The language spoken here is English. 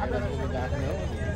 I don't know.